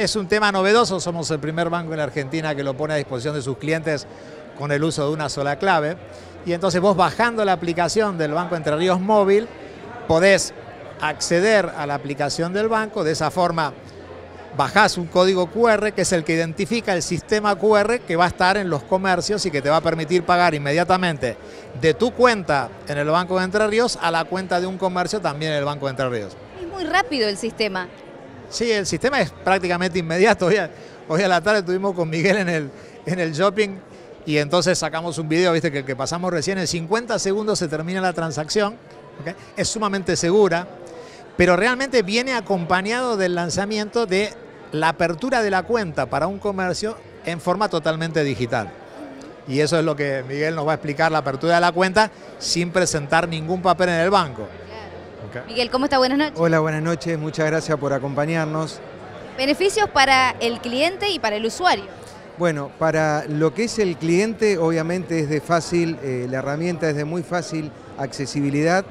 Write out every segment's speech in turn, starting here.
es un tema novedoso, somos el primer banco en la Argentina que lo pone a disposición de sus clientes con el uso de una sola clave. Y entonces vos bajando la aplicación del Banco Entre Ríos Móvil, podés acceder a la aplicación del banco, de esa forma bajás un código QR que es el que identifica el sistema QR que va a estar en los comercios y que te va a permitir pagar inmediatamente de tu cuenta en el Banco de Entre Ríos a la cuenta de un comercio también en el Banco de Entre Ríos. Es muy rápido el sistema. Sí, el sistema es prácticamente inmediato. Hoy a, la tarde estuvimos con Miguel en el, en el shopping y entonces sacamos un video, viste, que pasamos recién, en 50 segundos se termina la transacción. Es sumamente segura, pero realmente viene acompañado del lanzamiento de la apertura de la cuenta para un comercio en forma totalmente digital. Y eso es lo que Miguel nos va a explicar, la apertura de la cuenta sin presentar ningún papel en el banco. Miguel, ¿cómo está? Buenas noches. Hola, buenas noches. Muchas gracias por acompañarnos. Beneficios para el cliente y para el usuario. Bueno, para lo que es el cliente, obviamente es de fácil, eh, la herramienta es de muy fácil accesibilidad,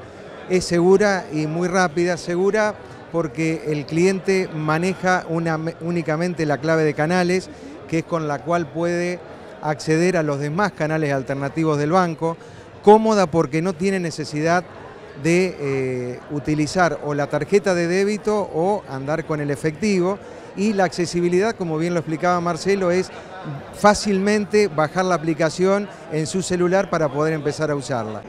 es segura y muy rápida, segura porque el cliente maneja una, únicamente la clave de canales, que es con la cual puede acceder a los demás canales alternativos del banco, cómoda porque no tiene necesidad de eh, utilizar o la tarjeta de débito o andar con el efectivo y la accesibilidad, como bien lo explicaba Marcelo, es fácilmente bajar la aplicación en su celular para poder empezar a usarla.